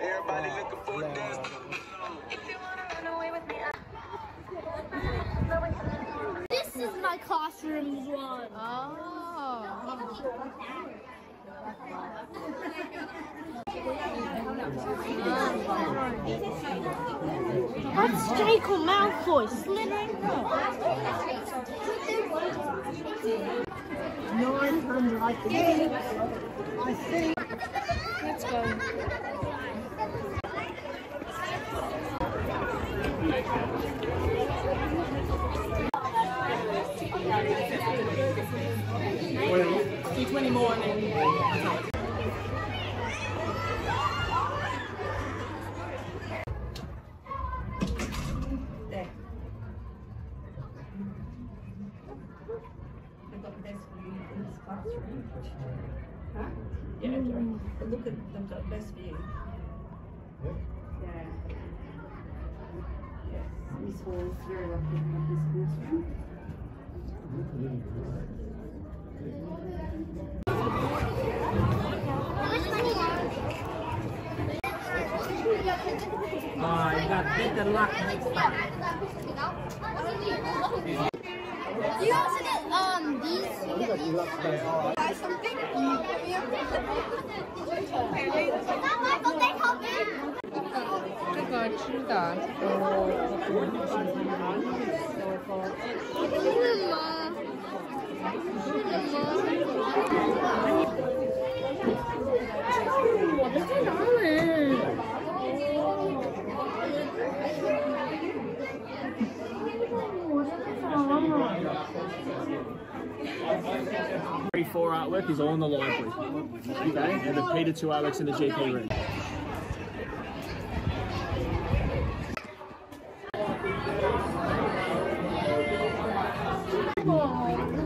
Everybody looking for a dance. This is my classroom's one. Oh. That's Draco Malfoy, Slytherin. 900, I think. I think. Let's go. Do 20 more and then. There. They've got the best view in this classroom. Huh? Yeah, okay. But mm. look at, they've got the best view. Yeah. Yes, Miss Hall's very lucky to have this classroom. Mm-hmm. 嗯好的好的好的好的的好的好 Three, four artwork is all in the library. Okay, and the Peter 2 Alex in the GP room. Oh.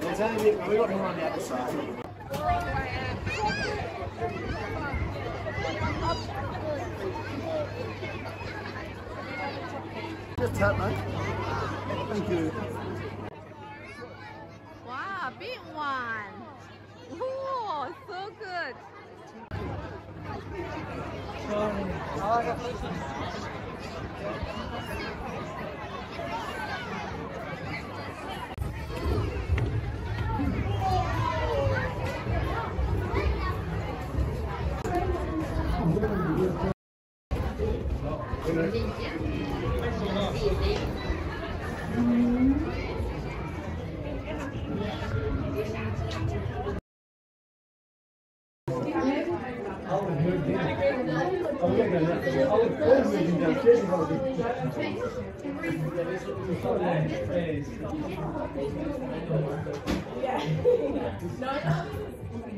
Got more on the other side. Just tap, mate. Thank you. Wow, big one. Oh, so good. Yeah.